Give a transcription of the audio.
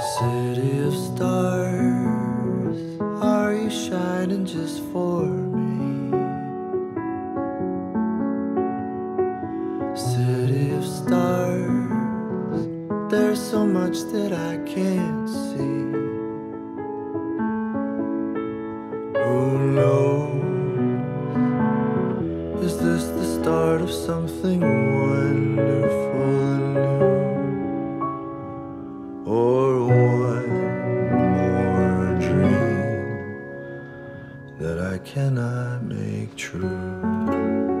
City of stars, are you shining just for me? City of stars, there's so much that I can't see. Who knows? Is this the start of something that I cannot make true.